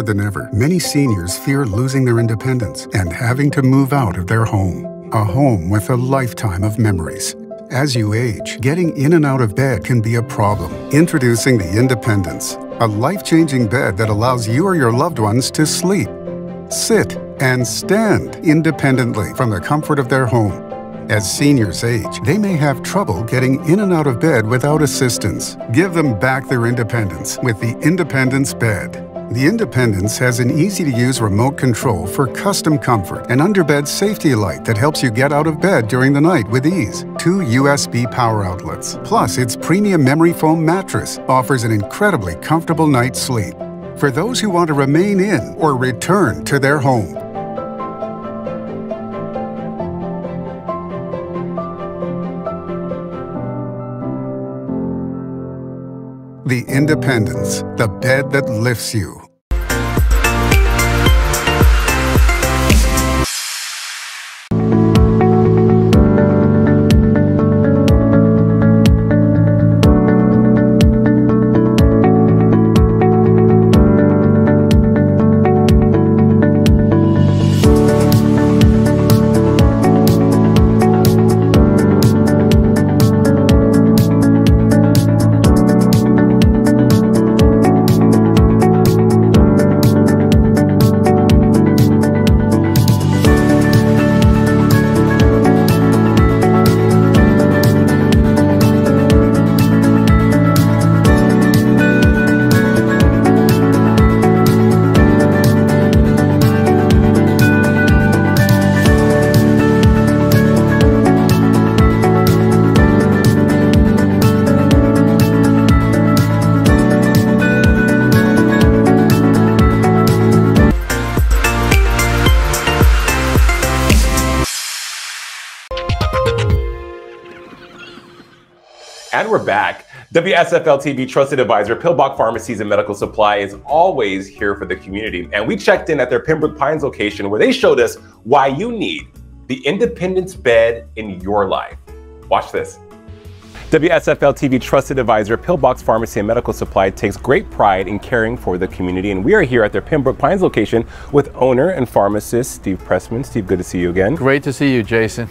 More than ever, many seniors fear losing their independence and having to move out of their home. A home with a lifetime of memories. As you age, getting in and out of bed can be a problem. Introducing the Independence, a life changing bed that allows you or your loved ones to sleep, sit, and stand independently from the comfort of their home. As seniors age, they may have trouble getting in and out of bed without assistance. Give them back their independence with the Independence Bed. The Independence has an easy to use remote control for custom comfort and underbed safety light that helps you get out of bed during the night with ease. Two USB power outlets. Plus, its premium memory foam mattress offers an incredibly comfortable night's sleep for those who want to remain in or return to their home. The Independence, the bed that lifts you. And we're back. WSFL TV trusted advisor Pillbox Pharmacies and Medical Supply is always here for the community. And we checked in at their Pembroke Pines location where they showed us why you need the independence bed in your life. Watch this. WSFL TV trusted advisor Pillbox Pharmacy and Medical Supply takes great pride in caring for the community. And we are here at their Pembroke Pines location with owner and pharmacist Steve Pressman. Steve, good to see you again. Great to see you, Jason.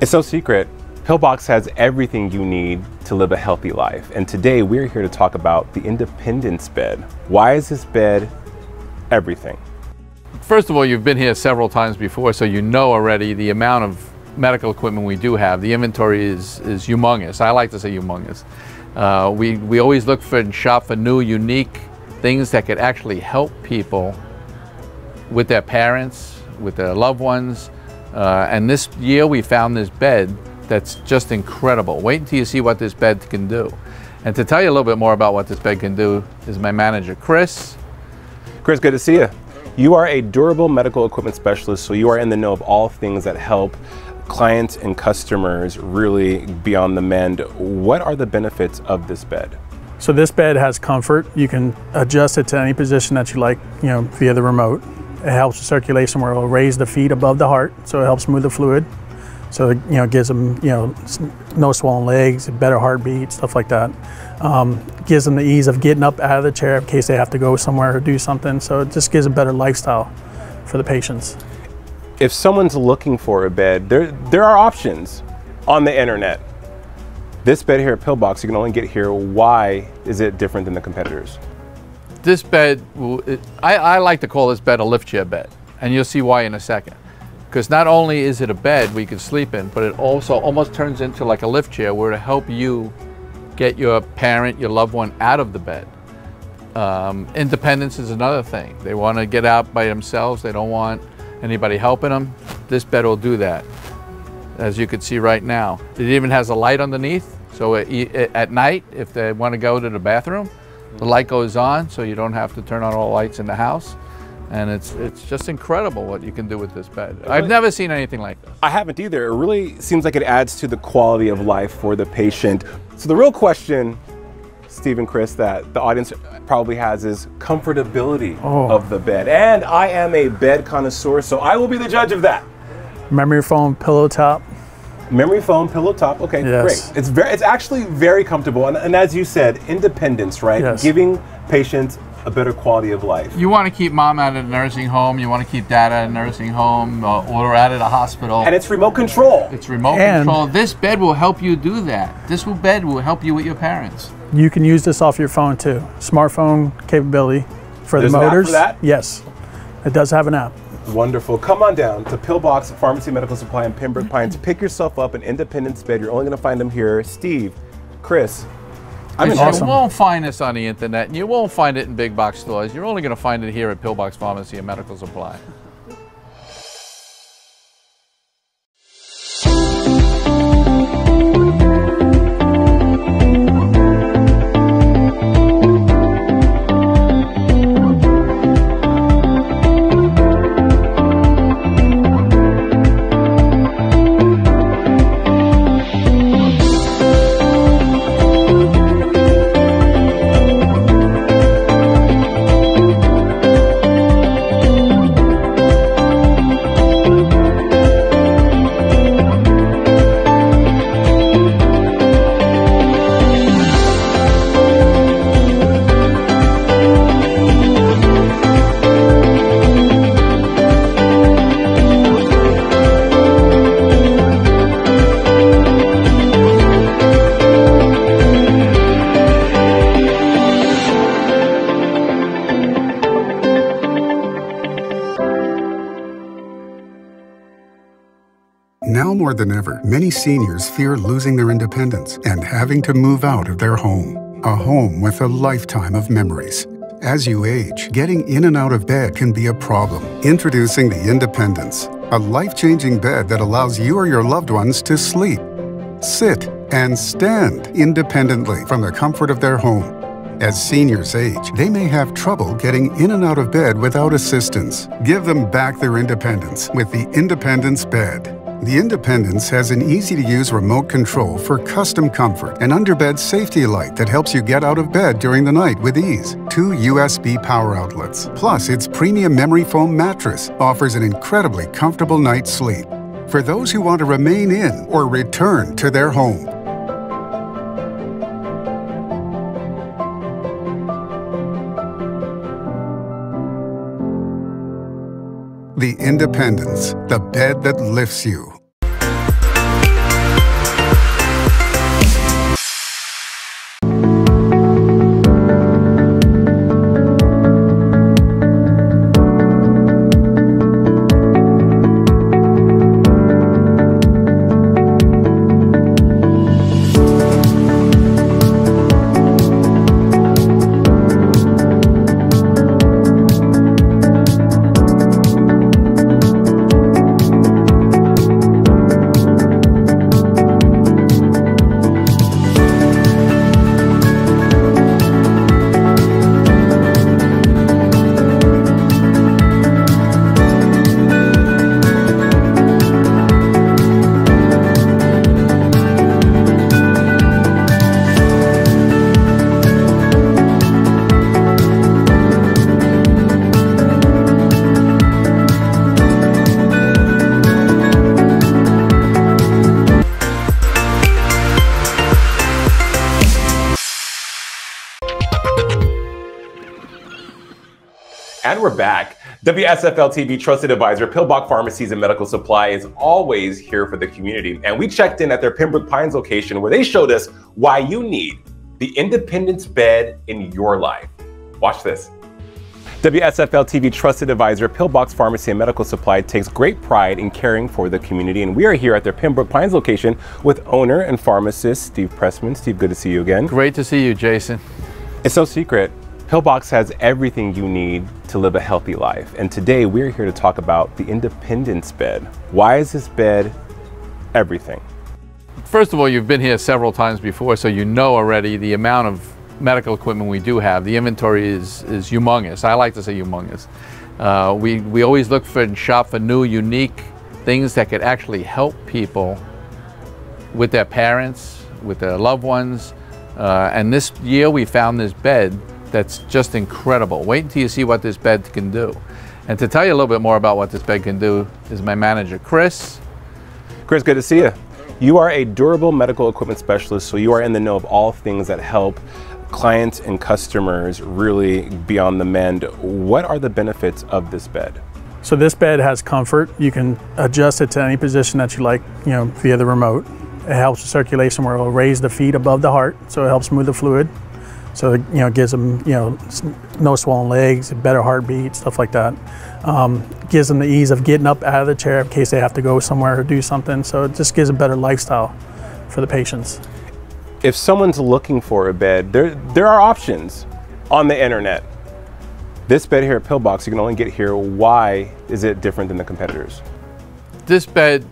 It's no secret. Pillbox has everything you need to live a healthy life. And today we're here to talk about the Independence bed. Why is this bed everything? First of all, you've been here several times before, so you know already the amount of medical equipment we do have. The inventory is, is humongous. I like to say humongous. Uh, we, we always look for and shop for new, unique things that could actually help people with their parents, with their loved ones. Uh, and this year we found this bed that's just incredible. Wait until you see what this bed can do. And to tell you a little bit more about what this bed can do is my manager, Chris. Chris, good to see you. You are a durable medical equipment specialist, so you are in the know of all things that help clients and customers really be on the mend. What are the benefits of this bed? So this bed has comfort. You can adjust it to any position that you like, you know, via the remote. It helps with circulation where it will raise the feet above the heart, so it helps move the fluid. So it, you know, gives them you know no swollen legs, better heartbeat, stuff like that. Um, gives them the ease of getting up out of the chair in case they have to go somewhere or do something. So it just gives a better lifestyle for the patients. If someone's looking for a bed, there there are options on the internet. This bed here at Pillbox, you can only get here. Why is it different than the competitors? This bed, I, I like to call this bed a lift chair bed, and you'll see why in a second. Because not only is it a bed we can sleep in, but it also almost turns into like a lift chair where to help you get your parent, your loved one out of the bed. Um, independence is another thing. They want to get out by themselves. They don't want anybody helping them. This bed will do that, as you can see right now. It even has a light underneath, so at night, if they want to go to the bathroom, the light goes on, so you don't have to turn on all the lights in the house and it's it's just incredible what you can do with this bed. I've never seen anything like this. I haven't either. It really seems like it adds to the quality of life for the patient. So the real question, Steve and Chris, that the audience probably has is comfortability oh. of the bed. And I am a bed connoisseur, so I will be the judge of that. Memory foam pillow top. Memory foam pillow top. Okay, yes. great. It's very it's actually very comfortable and, and as you said, independence, right? Yes. Giving patients a better quality of life. You want to keep mom out of a nursing home. You want to keep dad out of a nursing home uh, or out of the hospital. And it's remote control. It's remote And- control. This bed will help you do that. This will bed will help you with your parents. You can use this off your phone too. Smartphone capability for There's the an app for motors. that? Yes, it does have an app. Wonderful. Come on down to Pillbox Pharmacy Medical Supply in Pembroke Pines. Pick yourself up an Independence bed. You're only going to find them here. Steve, Chris, And in You won't find this on the internet, and you won't find it in big box stores. You're only going to find it here at Pillbox Pharmacy and Medical Supply. Now more than ever, many seniors fear losing their independence and having to move out of their home. A home with a lifetime of memories. As you age, getting in and out of bed can be a problem. Introducing the Independence, a life changing bed that allows you or your loved ones to sleep, sit, and stand independently from the comfort of their home. As seniors age, they may have trouble getting in and out of bed without assistance. Give them back their independence with the Independence Bed. The Independence has an easy to use remote control for custom comfort and underbed safety light that helps you get out of bed during the night with ease. Two USB power outlets. Plus, its premium memory foam mattress offers an incredibly comfortable night's sleep for those who want to remain in or return to their home. Independence, the bed that lifts you. And we're back. WSFL TV trusted advisor Pillbox Pharmacies and Medical Supply is always here for the community. And we checked in at their Pembroke Pines location where they showed us why you need the independence bed in your life. Watch this. WSFL TV trusted advisor Pillbox Pharmacy and Medical Supply takes great pride in caring for the community. And we are here at their Pembroke Pines location with owner and pharmacist Steve Pressman. Steve, good to see you again. Great to see you, Jason. It's no secret. Pillbox has everything you need to live a healthy life. And today we're here to talk about the Independence bed. Why is this bed everything? First of all, you've been here several times before, so you know already the amount of medical equipment we do have. The inventory is, is humongous. I like to say humongous. Uh, we, we always look for and shop for new, unique things that could actually help people with their parents, with their loved ones. Uh, and this year we found this bed that's just incredible. Wait until you see what this bed can do. And to tell you a little bit more about what this bed can do is my manager, Chris. Chris, good to see you. You are a durable medical equipment specialist, so you are in the know of all things that help clients and customers really be on the mend, what are the benefits of this bed? So this bed has comfort. You can adjust it to any position that you like, you know, via the remote. It helps with circulation where it will raise the feet above the heart, so it helps move the fluid. So it, you know, gives them, you know, no swollen legs, better heartbeat, stuff like that. Um, gives them the ease of getting up out of the chair in case they have to go somewhere or do something. So it just gives a better lifestyle for the patients. If someone's looking for a bed, there there are options on the internet. This bed here at Pillbox, you can only get here. Why is it different than the competitors? This bed,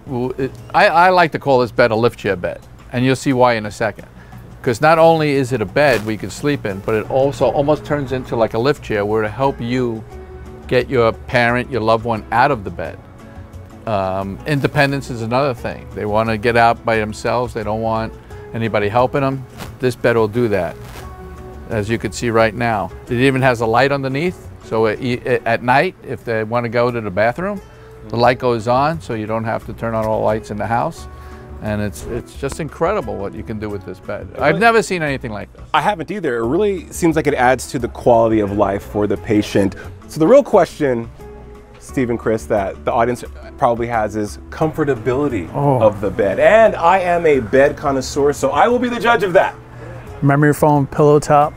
I, I like to call this bed a lift chair bed, and you'll see why in a second. Because not only is it a bed we can sleep in, but it also almost turns into like a lift chair where to help you get your parent, your loved one out of the bed. Um, independence is another thing. They want to get out by themselves. They don't want anybody helping them. This bed will do that, as you can see right now. It even has a light underneath, so it, it, at night, if they want to go to the bathroom, the light goes on, so you don't have to turn on all the lights in the house. And it's it's just incredible what you can do with this bed. I've never seen anything like this. I haven't either. It really seems like it adds to the quality of life for the patient. So the real question, Steve and Chris, that the audience probably has is comfortability oh. of the bed. And I am a bed connoisseur, so I will be the judge of that. Memory foam pillow top.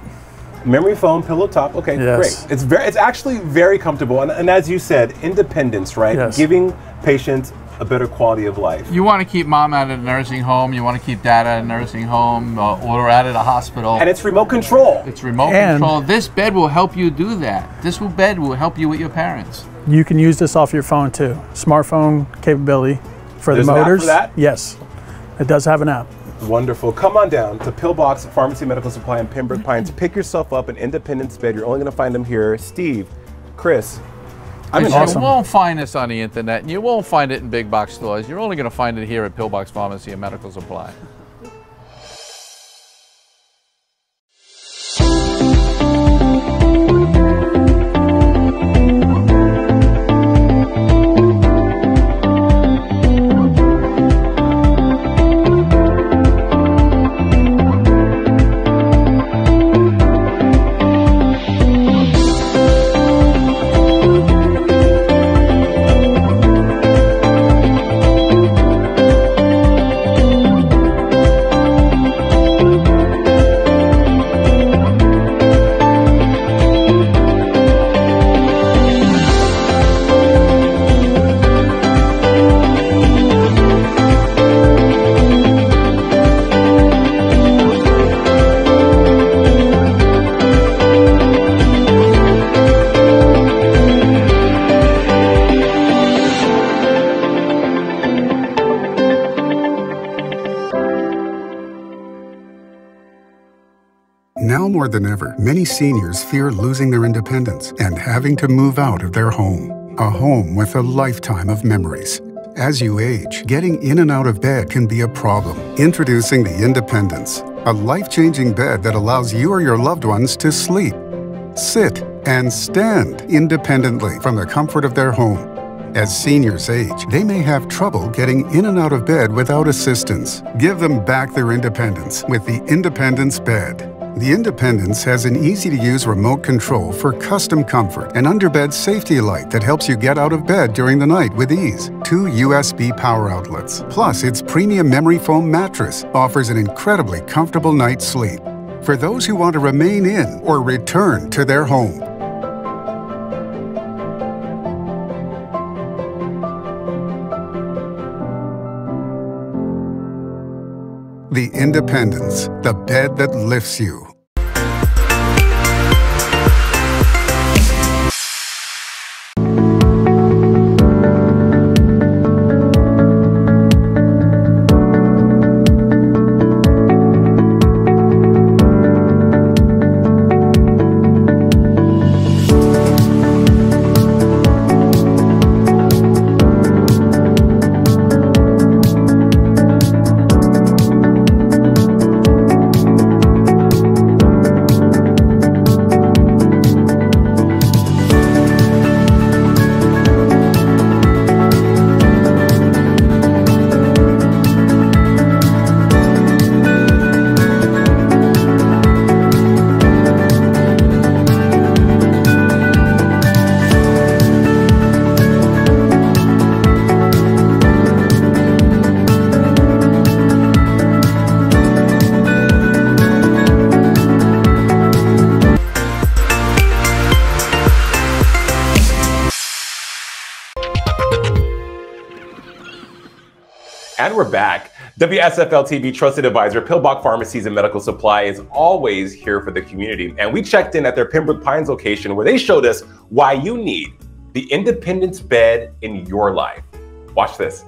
Memory foam pillow top. Okay, yes. great. It's very it's actually very comfortable. And, and as you said, independence, right? Yes. Giving patients a better quality of life. You want to keep mom out of the nursing home. You want to keep dad out of the nursing home uh, or out of the hospital. And it's remote control. It's remote and control. This bed will help you do that. This bed will help you with your parents. You can use this off your phone too. Smartphone capability for There's the motors. for that? Yes, it does have an app. Wonderful. Come on down to Pillbox Pharmacy Medical Supply in Pembroke Pines. Pick yourself up an independence bed. You're only going to find them here. Steve, Chris, I mean, awesome. You won't find this on the internet, and you won't find it in big box stores. You're only going to find it here at Pillbox Pharmacy and Medical Supply. Than ever, many seniors fear losing their independence and having to move out of their home. A home with a lifetime of memories. As you age, getting in and out of bed can be a problem. Introducing the Independence, a life changing bed that allows you or your loved ones to sleep, sit, and stand independently from the comfort of their home. As seniors age, they may have trouble getting in and out of bed without assistance. Give them back their independence with the Independence Bed. The Independence has an easy-to-use remote control for custom comfort and underbed safety light that helps you get out of bed during the night with ease. Two USB power outlets. Plus, its premium memory foam mattress offers an incredibly comfortable night's sleep for those who want to remain in or return to their home. The Independence, the bed that lifts you. We're back. WSFL TV trusted advisor Pillbox Pharmacies and Medical Supply is always here for the community. And we checked in at their Pembroke Pines location where they showed us why you need the independence bed in your life. Watch this.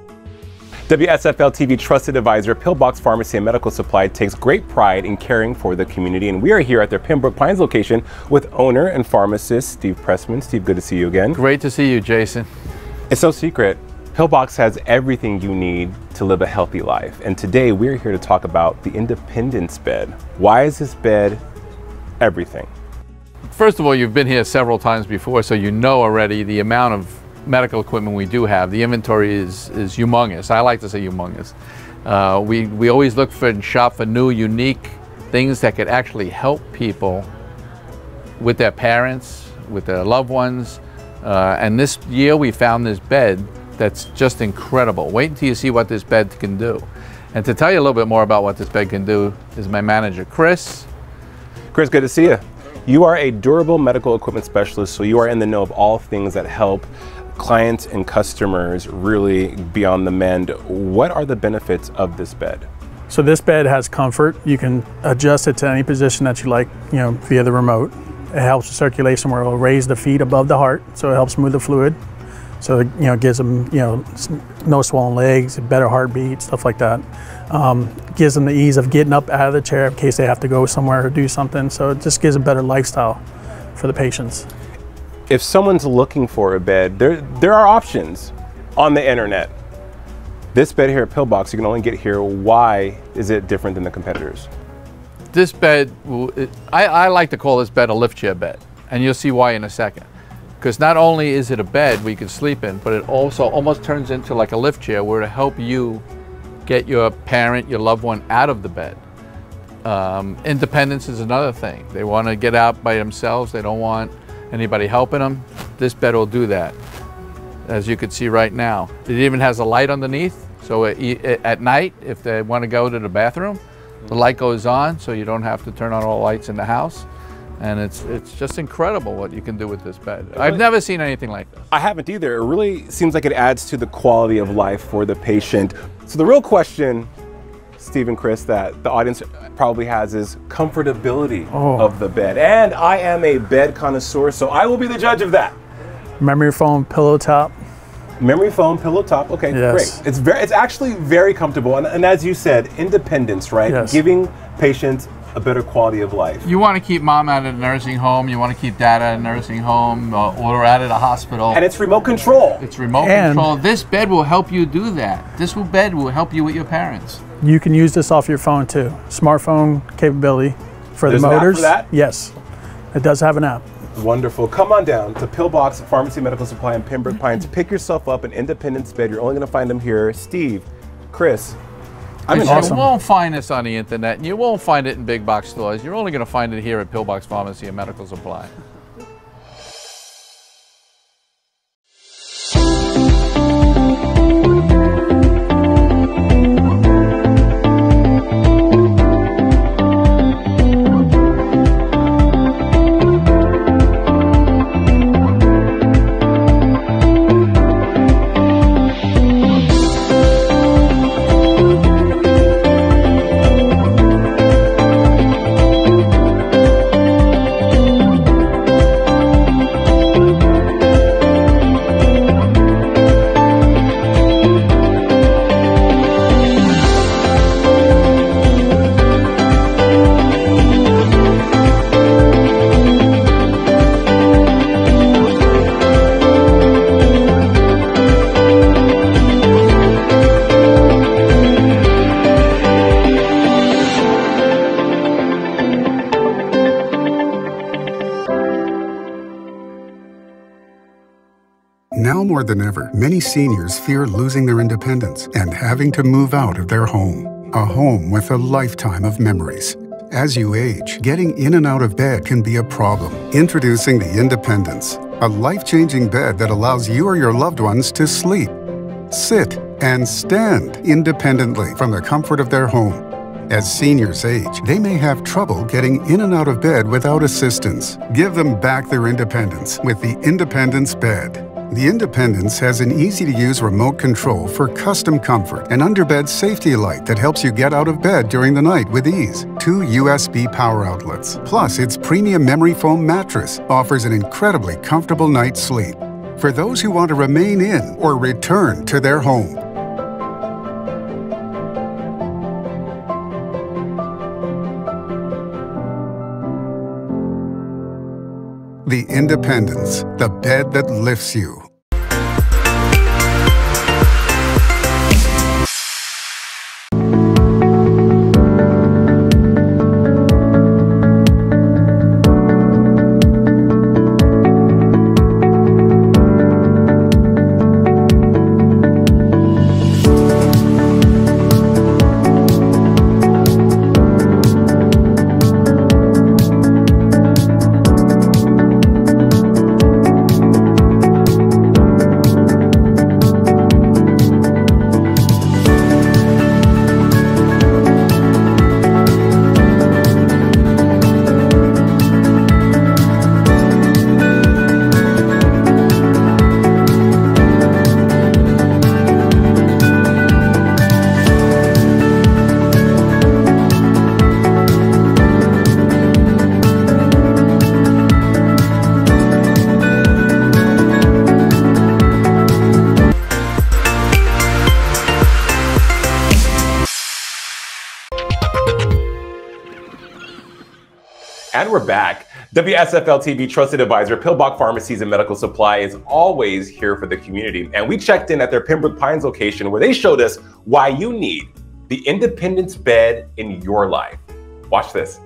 WSFL TV trusted advisor Pillbox Pharmacy and Medical Supply takes great pride in caring for the community. And we are here at their Pembroke Pines location with owner and pharmacist Steve Pressman. Steve, good to see you again. Great to see you, Jason. It's no secret. Pillbox has everything you need to live a healthy life. And today we're here to talk about the independence bed. Why is this bed everything? First of all, you've been here several times before, so you know already the amount of medical equipment we do have. The inventory is, is humongous. I like to say humongous. Uh, we, we always look for and shop for new, unique things that could actually help people with their parents, with their loved ones. Uh, and this year we found this bed that's just incredible. Wait until you see what this bed can do. And to tell you a little bit more about what this bed can do is my manager, Chris. Chris, good to see you. You are a durable medical equipment specialist, so you are in the know of all things that help clients and customers really be on the mend. What are the benefits of this bed? So this bed has comfort. You can adjust it to any position that you like, you know, via the remote. It helps with circulation where it will raise the feet above the heart, so it helps move the fluid. So it, you know, gives them, you know, no swollen legs, better heartbeat, stuff like that. Um, gives them the ease of getting up out of the chair in case they have to go somewhere or do something. So it just gives a better lifestyle for the patients if someone's looking for a bed, there there are options on the internet. This bed here at Pillbox, you can only get here. Why is it different than the competitors? This bed, I, I like to call this bed a lift chair bed, and you'll see why in a second. Because not only is it a bed we can sleep in, but it also almost turns into like a lift chair where to help you get your parent, your loved one out of the bed. Um, independence is another thing. They want to get out by themselves. They don't want anybody helping them, this bed will do that, as you can see right now. It even has a light underneath, so it, it, at night, if they want to go to the bathroom, the light goes on, so you don't have to turn on all the lights in the house. And it's it's just incredible what you can do with this bed. I've never seen anything like this. I haven't either. It really seems like it adds to the quality of life for the patient. So the real question Steve and Chris, that the audience probably has is comfortability oh. of the bed. And I am a bed connoisseur, so I will be the judge of that. Memory foam pillow top. Memory foam pillow top. Okay, yes. great. It's very, it's actually very comfortable, and, and as you said, independence, right? Yes. Giving patients a better quality of life. You want to keep mom out of the nursing home. You want to keep dad out of the nursing home uh, or out of the hospital. And it's remote control. It's remote and control. This bed will help you do that. This bed will help you with your parents. You can use this off your phone too. Smartphone capability for There's the motors. for that? Yes, it does have an app. Wonderful. Come on down to Pillbox Pharmacy Medical Supply in Pembroke Pines. Pick yourself up an independence bed. You're only going to find them here. Steve, Chris, I mean, awesome. You won't find this on the internet, and you won't find it in big box stores. You're only going to find it here at Pillbox Pharmacy and Medical Supply. More than ever, many seniors fear losing their independence and having to move out of their home. A home with a lifetime of memories. As you age, getting in and out of bed can be a problem. Introducing the Independence, a life changing bed that allows you or your loved ones to sleep, sit, and stand independently from the comfort of their home. As seniors age, they may have trouble getting in and out of bed without assistance. Give them back their independence with the Independence Bed. The Independence has an easy to use remote control for custom comfort and underbed safety light that helps you get out of bed during the night with ease. Two USB power outlets. Plus, its premium memory foam mattress offers an incredibly comfortable night's sleep for those who want to remain in or return to their home. The Independence, the bed that lifts you. We're back. WSFL TV trusted advisor Pillbox Pharmacies and Medical Supply is always here for the community. And we checked in at their Pembroke Pines location where they showed us why you need the independence bed in your life. Watch this.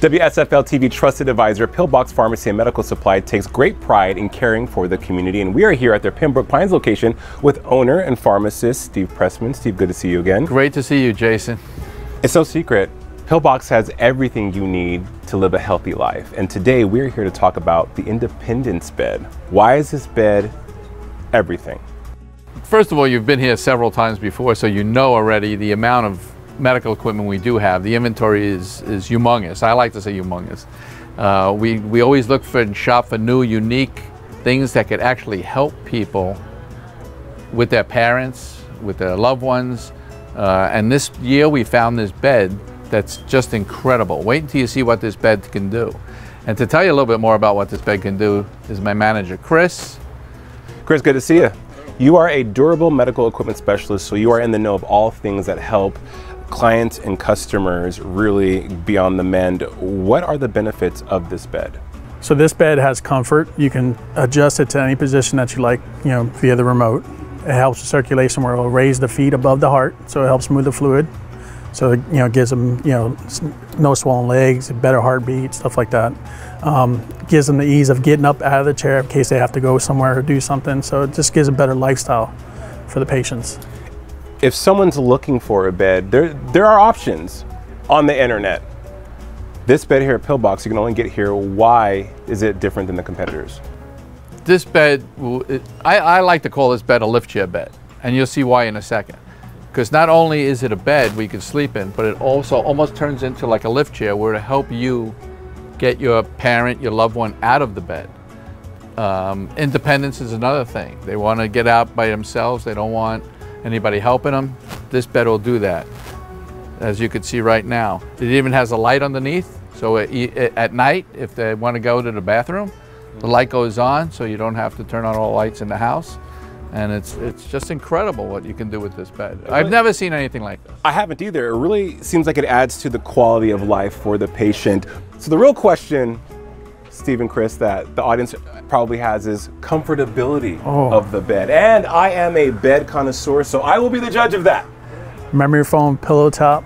WSFL TV trusted advisor Pillbox Pharmacy and Medical Supply takes great pride in caring for the community. And we are here at their Pembroke Pines location with owner and pharmacist Steve Pressman. Steve, good to see you again. Great to see you, Jason. It's no secret. Pillbox has everything you need to live a healthy life. And today we're here to talk about the Independence bed. Why is this bed everything? First of all, you've been here several times before, so you know already the amount of medical equipment we do have. The inventory is, is humongous. I like to say humongous. Uh, we, we always look for and shop for new, unique things that could actually help people with their parents, with their loved ones. Uh, and this year we found this bed that's just incredible. Wait until you see what this bed can do. And to tell you a little bit more about what this bed can do is my manager, Chris. Chris, good to see you. You are a durable medical equipment specialist, so you are in the know of all things that help clients and customers really be on the mend. What are the benefits of this bed? So this bed has comfort. You can adjust it to any position that you like, you know, via the remote. It helps with circulation where it'll raise the feet above the heart, so it helps move the fluid. So it, you know, gives them you know no swollen legs, better heartbeat, stuff like that. Um, gives them the ease of getting up out of the chair in case they have to go somewhere or do something. So it just gives a better lifestyle for the patients. If someone's looking for a bed, there there are options on the internet. This bed here at Pillbox, you can only get here. Why is it different than the competitors? This bed, I, I like to call this bed a lift chair bed, and you'll see why in a second because not only is it a bed we can sleep in, but it also almost turns into like a lift chair where to help you get your parent, your loved one out of the bed. Um, independence is another thing. They want to get out by themselves. They don't want anybody helping them. This bed will do that, as you can see right now. It even has a light underneath, so it, it, at night, if they want to go to the bathroom, the light goes on, so you don't have to turn on all the lights in the house and it's it's just incredible what you can do with this bed. I've never seen anything like this. I haven't either. It really seems like it adds to the quality of life for the patient. So the real question, Steve and Chris, that the audience probably has is comfortability oh. of the bed. And I am a bed connoisseur, so I will be the judge of that. Memory foam pillow top.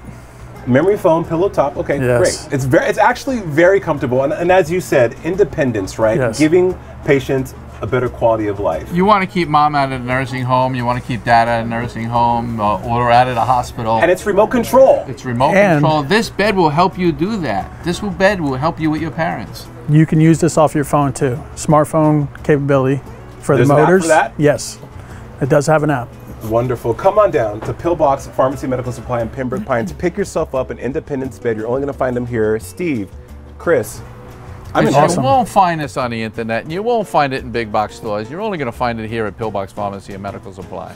Memory foam pillow top. Okay, yes. great. It's very it's actually very comfortable. And, and as you said, independence, right? Yes. Giving patients a better quality of life. You want to keep mom out of the nursing home. You want to keep dad out of the nursing home uh, or out of the hospital. And it's remote control. It's remote and control. This bed will help you do that. This bed will help you with your parents. You can use this off your phone too. Smartphone capability for There's the motors. for that? Yes, it does have an app. Wonderful. Come on down to Pillbox Pharmacy Medical Supply in Pembroke Pines. Pick yourself up an independence bed. You're only going to find them here. Steve, Chris, You in awesome. won't find this on the internet. and You won't find it in big box stores. You're only going to find it here at Pillbox Pharmacy and Medical Supply.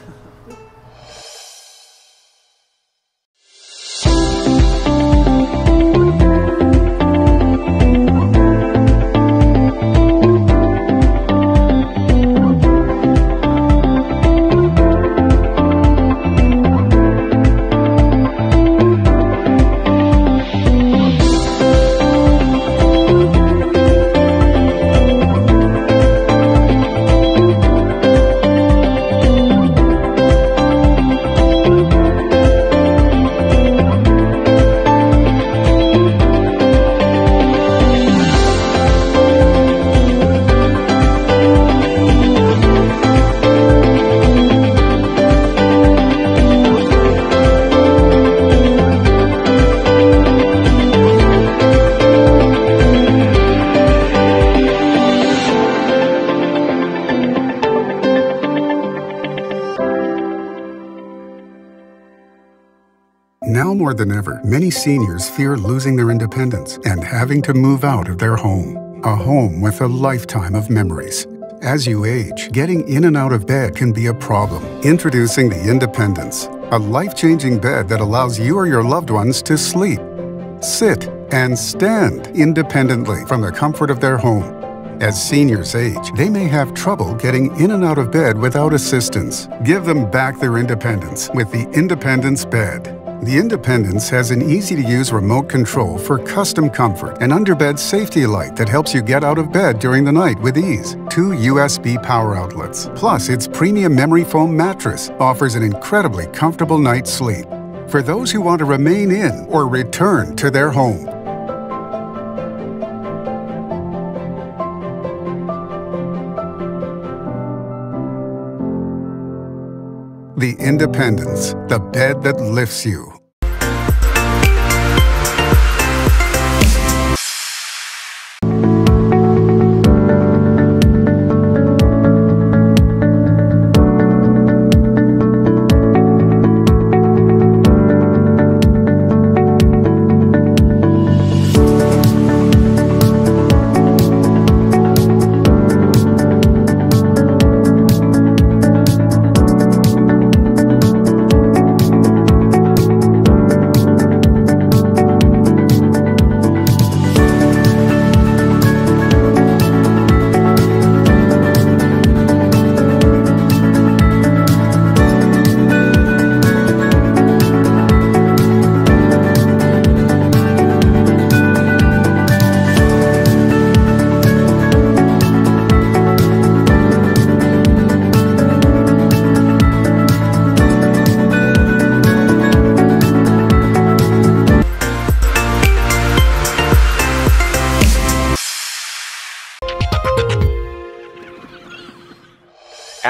More than ever, many seniors fear losing their independence and having to move out of their home. A home with a lifetime of memories. As you age, getting in and out of bed can be a problem. Introducing the Independence, a life changing bed that allows you or your loved ones to sleep, sit, and stand independently from the comfort of their home. As seniors age, they may have trouble getting in and out of bed without assistance. Give them back their independence with the Independence Bed. The Independence has an easy to use remote control for custom comfort and underbed safety light that helps you get out of bed during the night with ease. Two USB power outlets. Plus, its premium memory foam mattress offers an incredibly comfortable night's sleep for those who want to remain in or return to their home. The Independence, the bed that lifts you.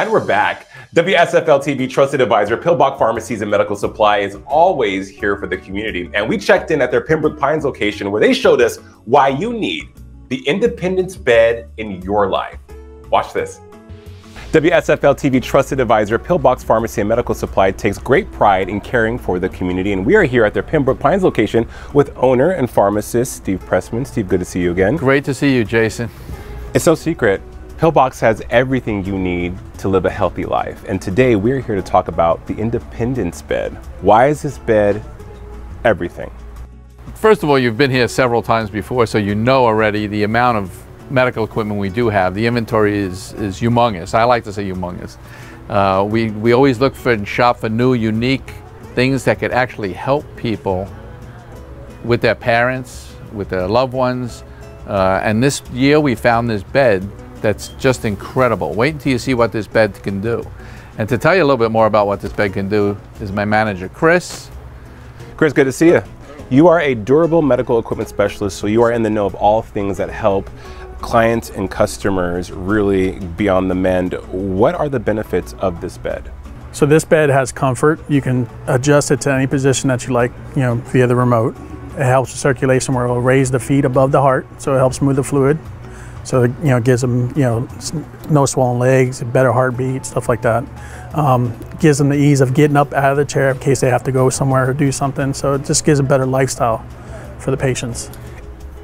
And we're back. WSFL TV trusted advisor, Pillbox Pharmacies and Medical Supply is always here for the community. And we checked in at their Pembroke Pines location where they showed us why you need the independence bed in your life. Watch this. WSFL TV trusted advisor, Pillbox Pharmacy and Medical Supply takes great pride in caring for the community. And we are here at their Pembroke Pines location with owner and pharmacist Steve Pressman. Steve, good to see you again. Great to see you, Jason. It's no secret. Pillbox has everything you need to live a healthy life. And today we're here to talk about the Independence bed. Why is this bed everything? First of all, you've been here several times before, so you know already the amount of medical equipment we do have. The inventory is, is humongous. I like to say humongous. Uh, we, we always look for and shop for new, unique things that could actually help people with their parents, with their loved ones. Uh, and this year we found this bed that's just incredible. Wait until you see what this bed can do. And to tell you a little bit more about what this bed can do is my manager, Chris. Chris, good to see you. You are a durable medical equipment specialist, so you are in the know of all things that help clients and customers really be on the mend. What are the benefits of this bed? So this bed has comfort. You can adjust it to any position that you like, you know, via the remote. It helps with circulation where it'll raise the feet above the heart, so it helps move the fluid. So it, you know, gives them, you know, no swollen legs, better heartbeat, stuff like that. Um, gives them the ease of getting up out of the chair in case they have to go somewhere or do something. So it just gives a better lifestyle for the patients.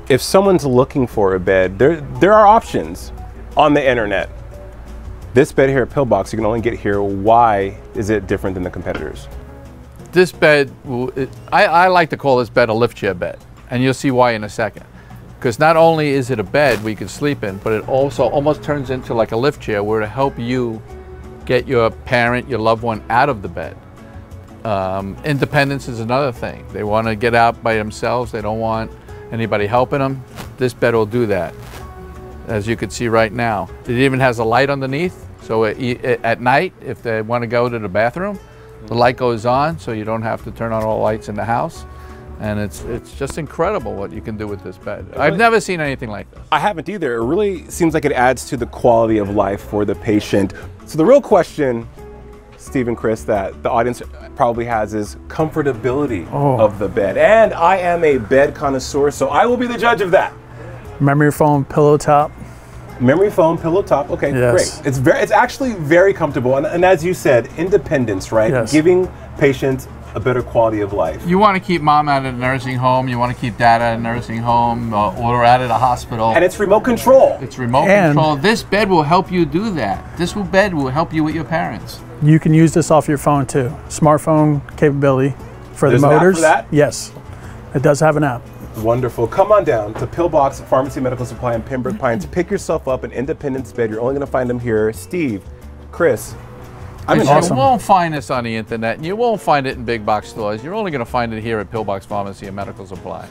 if someone's looking for a bed, there there are options on the internet. This bed here at Pillbox, you can only get here. Why is it different than the competitors? This bed, I, I like to call this bed a lift chair bed, and you'll see why in a second. Because not only is it a bed we can sleep in, but it also almost turns into like a lift chair where to help you get your parent, your loved one out of the bed. Um, independence is another thing. They want to get out by themselves. They don't want anybody helping them. This bed will do that, as you can see right now. It even has a light underneath, so it, it, at night, if they want to go to the bathroom, the light goes on, so you don't have to turn on all the lights in the house. And it's it's just incredible what you can do with this bed. I've never seen anything like this. I haven't either. It really seems like it adds to the quality of life for the patient. So the real question Steve and Chris, that the audience probably has is comfortability oh. of the bed. And I am a bed connoisseur, so I will be the judge of that. Memory foam pillow top. Memory foam pillow top. Okay, yes. great. It's very, it's actually very comfortable, and, and as you said, independence, right? Yes. Giving patients a better quality of life. You want to keep mom out of the nursing home. You want to keep dad out of the nursing home uh, or out of the hospital. And it's remote control. It's remote and control. This bed will help you do that. This bed will help you with your parents. You can use this off your phone too. Smartphone capability for There's the motors. for that? Yes, it does have an app. Wonderful. Come on down to Pillbox Pharmacy Medical Supply in Pembroke Pines. Pick yourself up an independence bed. You're only going to find them here. Steve, Chris, I mean, awesome. You won't find this on the internet, and you won't find it in big box stores. You're only going to find it here at Pillbox Pharmacy and Medical Supply.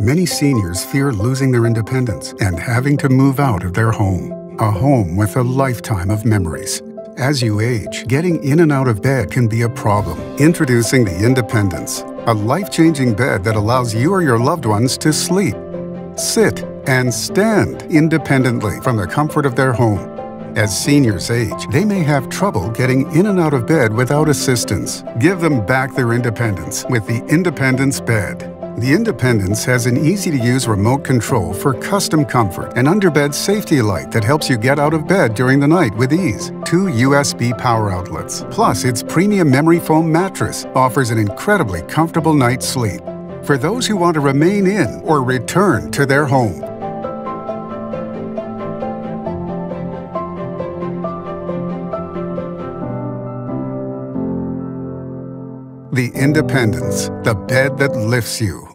Many seniors fear losing their independence and having to move out of their home. A home with a lifetime of memories. As you age, getting in and out of bed can be a problem. Introducing the Independence, a life changing bed that allows you or your loved ones to sleep, sit, and stand independently from the comfort of their home. As seniors age, they may have trouble getting in and out of bed without assistance. Give them back their independence with the Independence Bed. The Independence has an easy-to-use remote control for custom comfort and underbed safety light that helps you get out of bed during the night with ease. Two USB power outlets. Plus, its premium memory foam mattress offers an incredibly comfortable night's sleep for those who want to remain in or return to their home. The Independence, the bed that lifts you.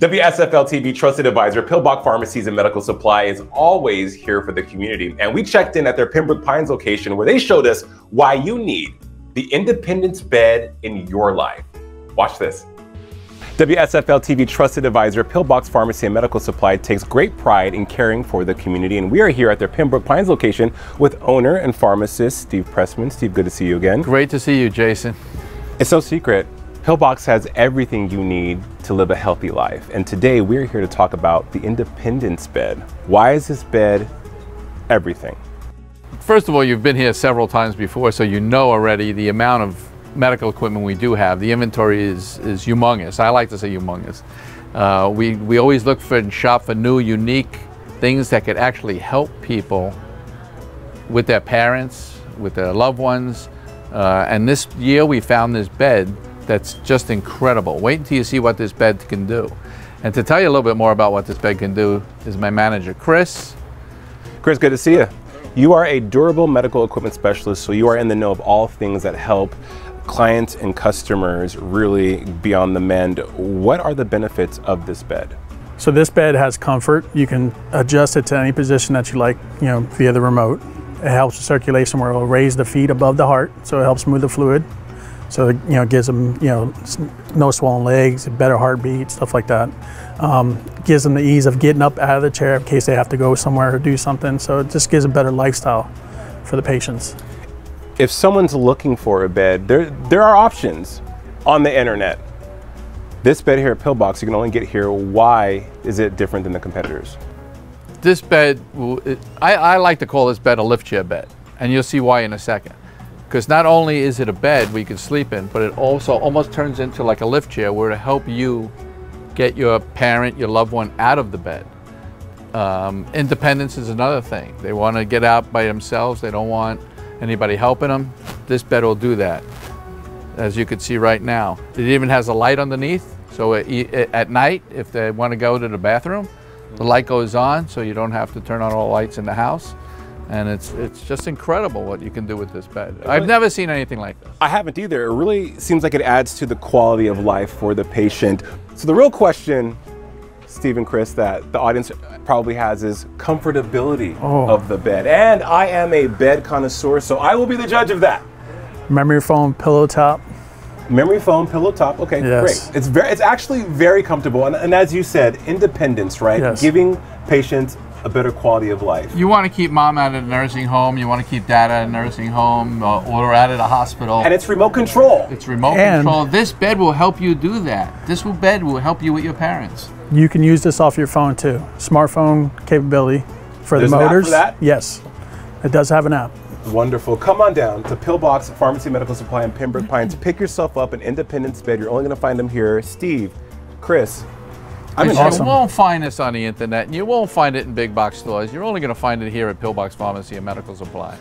WSFL TV trusted advisor Pillbox Pharmacies and Medical Supply is always here for the community. And we checked in at their Pembroke Pines location where they showed us why you need the independence bed in your life. Watch this. WSFL TV trusted advisor Pillbox Pharmacy and Medical Supply takes great pride in caring for the community. And we are here at their Pembroke Pines location with owner and pharmacist Steve Pressman. Steve, good to see you again. Great to see you, Jason. It's no secret. Pillbox has everything you need to live a healthy life. And today we're here to talk about the independence bed. Why is this bed everything? First of all, you've been here several times before, so you know already the amount of medical equipment we do have. The inventory is, is humongous. I like to say humongous. Uh, we, we always look for and shop for new, unique things that could actually help people with their parents, with their loved ones. Uh, and this year we found this bed that's just incredible. Wait until you see what this bed can do. And to tell you a little bit more about what this bed can do is my manager, Chris. Chris, good to see you. You are a durable medical equipment specialist, so you are in the know of all things that help clients and customers really be on the mend. What are the benefits of this bed? So this bed has comfort. You can adjust it to any position that you like, you know, via the remote. It helps with circulation where it will raise the feet above the heart, so it helps move the fluid. So it, you know, gives them you know no swollen legs, better heartbeat, stuff like that. Um, gives them the ease of getting up out of the chair in case they have to go somewhere or do something. So it just gives a better lifestyle for the patients. If someone's looking for a bed, there there are options on the internet. This bed here at Pillbox, you can only get here. Why is it different than the competitors? This bed, I, I like to call this bed a lift chair bed, and you'll see why in a second because not only is it a bed we can sleep in, but it also almost turns into like a lift chair where to help you get your parent, your loved one out of the bed. Um, independence is another thing. They want to get out by themselves. They don't want anybody helping them. This bed will do that, as you can see right now. It even has a light underneath, so it, it, at night, if they want to go to the bathroom, the light goes on, so you don't have to turn on all the lights in the house and it's it's just incredible what you can do with this bed. I've never seen anything like this. I haven't either. It really seems like it adds to the quality of life for the patient. So the real question, Steve and Chris, that the audience probably has is comfortability oh. of the bed. And I am a bed connoisseur, so I will be the judge of that. Memory foam pillow top. Memory foam pillow top. Okay, yes. great. It's very it's actually very comfortable. And, and as you said, independence, right? Yes. Giving patients a better quality of life. You want to keep mom out of the nursing home. You want to keep dad out of the nursing home uh, or out of the hospital. And it's remote control. It's remote and control. This bed will help you do that. This bed will help you with your parents. You can use this off your phone too. Smartphone capability for There's the motors. for that? Yes, it does have an app. Wonderful. Come on down to Pillbox Pharmacy Medical Supply in Pembroke Pines. Pick yourself up an independence bed. You're only going to find them here. Steve, Chris, I mean, awesome. You won't find this on the internet, and you won't find it in big box stores. You're only going to find it here at Pillbox Pharmacy and Medical Supply.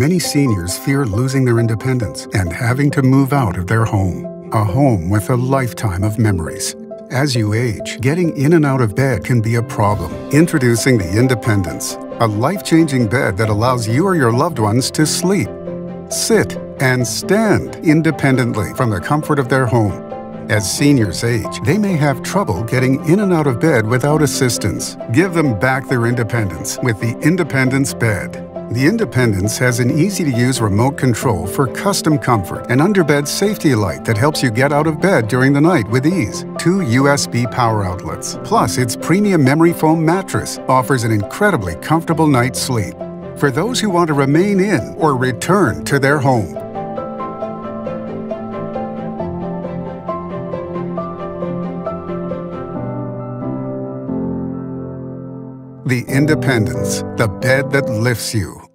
Many seniors fear losing their independence and having to move out of their home. A home with a lifetime of memories. As you age, getting in and out of bed can be a problem. Introducing the Independence, a life changing bed that allows you or your loved ones to sleep, sit, and stand independently from the comfort of their home. As seniors age, they may have trouble getting in and out of bed without assistance. Give them back their independence with the Independence Bed. The Independence has an easy to use remote control for custom comfort and underbed safety light that helps you get out of bed during the night with ease. Two USB power outlets. Plus, its premium memory foam mattress offers an incredibly comfortable night's sleep for those who want to remain in or return to their home. The Independence, the bed that lifts you.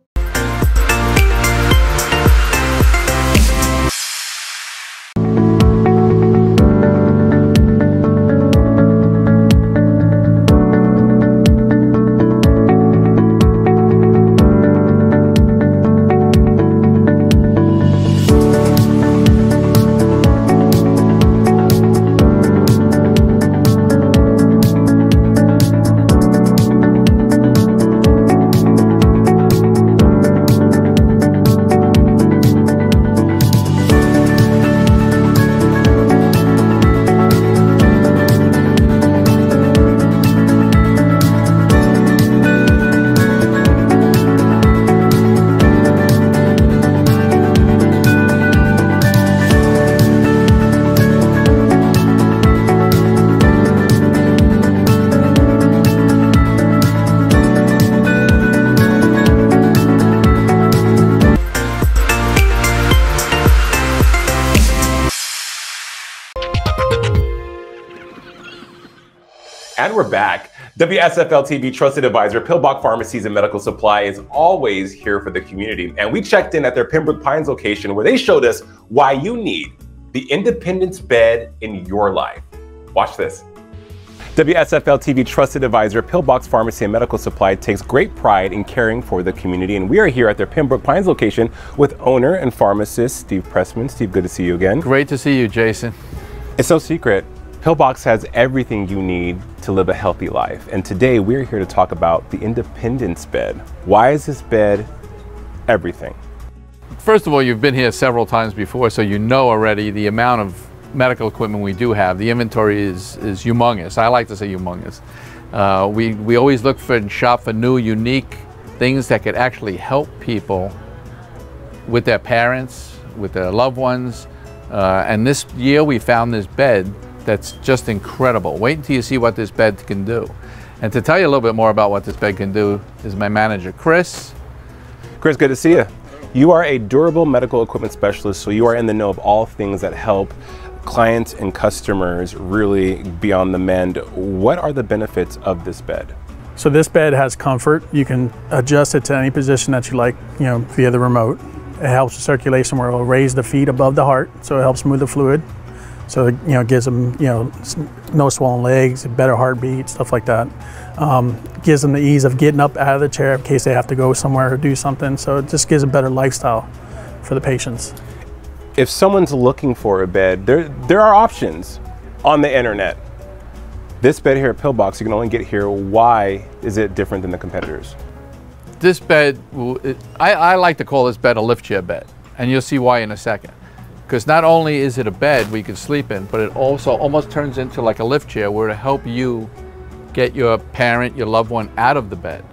And we're back. WSFL TV trusted advisor Pillbox Pharmacies and Medical Supply is always here for the community. And we checked in at their Pembroke Pines location where they showed us why you need the independence bed in your life. Watch this. WSFL TV trusted advisor Pillbox Pharmacy and Medical Supply takes great pride in caring for the community. And we are here at their Pembroke Pines location with owner and pharmacist Steve Pressman. Steve, good to see you again. Great to see you, Jason. It's no secret. Pillbox has everything you need to live a healthy life. And today we're here to talk about the Independence bed. Why is this bed everything? First of all, you've been here several times before, so you know already the amount of medical equipment we do have. The inventory is, is humongous. I like to say humongous. Uh, we, we always look for and shop for new, unique things that could actually help people with their parents, with their loved ones. Uh, and this year we found this bed that's just incredible. Wait until you see what this bed can do. And to tell you a little bit more about what this bed can do is my manager, Chris. Chris, good to see you. You are a durable medical equipment specialist, so you are in the know of all things that help clients and customers really be on the mend. What are the benefits of this bed? So this bed has comfort. You can adjust it to any position that you like, you know, via the remote. It helps with circulation where it'll raise the feet above the heart, so it helps move the fluid. So it, you know, gives them you know no swollen legs, better heartbeat, stuff like that. Um, gives them the ease of getting up out of the chair in case they have to go somewhere or do something. So it just gives a better lifestyle for the patients. If someone's looking for a bed, there there are options on the internet. This bed here at Pillbox, you can only get here. Why is it different than the competitors? This bed, I, I like to call this bed a lift chair bed, and you'll see why in a second because not only is it a bed we can sleep in, but it also almost turns into like a lift chair where to help you get your parent, your loved one out of the bed.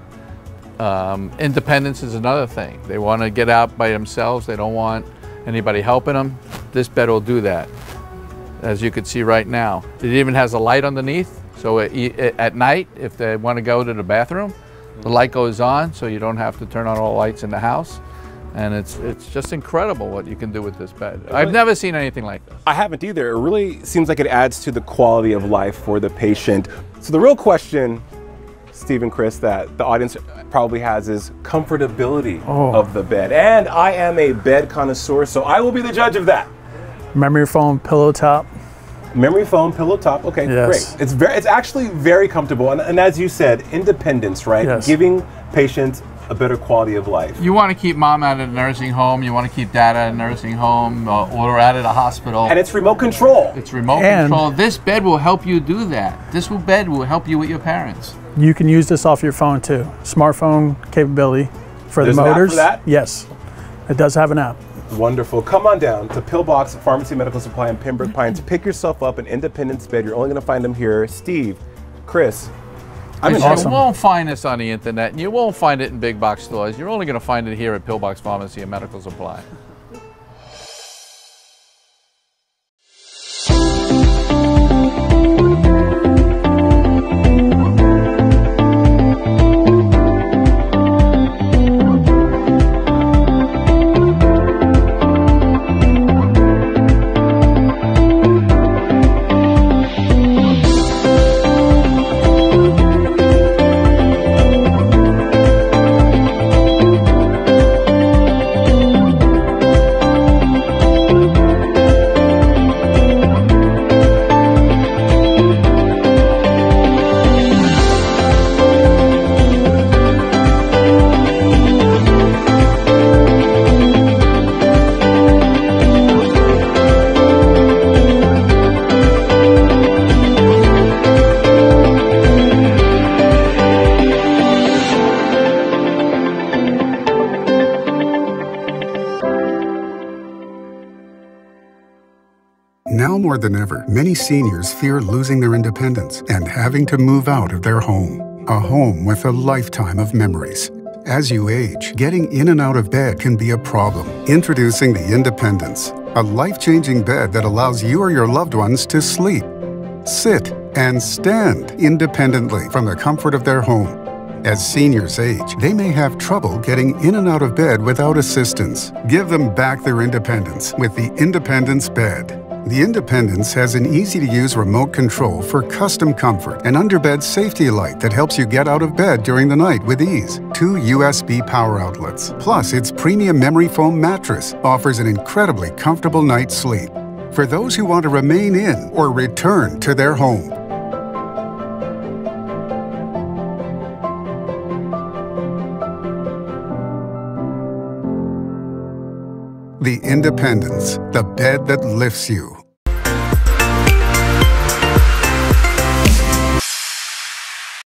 Um, independence is another thing. They want to get out by themselves. They don't want anybody helping them. This bed will do that, as you can see right now. It even has a light underneath, so it, it, at night, if they want to go to the bathroom, the light goes on, so you don't have to turn on all the lights in the house and it's it's just incredible what you can do with this bed. I've never seen anything like this. I haven't either. It really seems like it adds to the quality of life for the patient. So the real question, Steve and Chris, that the audience probably has is comfortability oh. of the bed. And I am a bed connoisseur, so I will be the judge of that. Memory foam pillow top. Memory foam pillow top. Okay, yes. great. It's very, it's actually very comfortable, and, and as you said, independence, right? Yes. Giving patients a better quality of life. You want to keep mom out of the nursing home. You want to keep dad out of the nursing home uh, or out of the hospital. And it's remote control. It's remote and control. This bed will help you do that. This will bed will help you with your parents. You can use this off your phone too. Smartphone capability for There's the motors. for that? Yes, it does have an app. Wonderful. Come on down to Pillbox Pharmacy Medical Supply in Pembroke Pines. Pick yourself up an independence bed. You're only going to find them here. Steve, Chris, I'm You won't find this on the internet, and you won't find it in big box stores. You're only going to find it here at Pillbox Pharmacy and Medical Supply. Than ever, many seniors fear losing their independence and having to move out of their home. A home with a lifetime of memories. As you age, getting in and out of bed can be a problem. Introducing the Independence, a life changing bed that allows you or your loved ones to sleep, sit, and stand independently from the comfort of their home. As seniors age, they may have trouble getting in and out of bed without assistance. Give them back their independence with the Independence Bed. The Independence has an easy to use remote control for custom comfort and underbed safety light that helps you get out of bed during the night with ease. Two USB power outlets. Plus, its premium memory foam mattress offers an incredibly comfortable night's sleep for those who want to remain in or return to their home. The Independence, the bed that lifts you.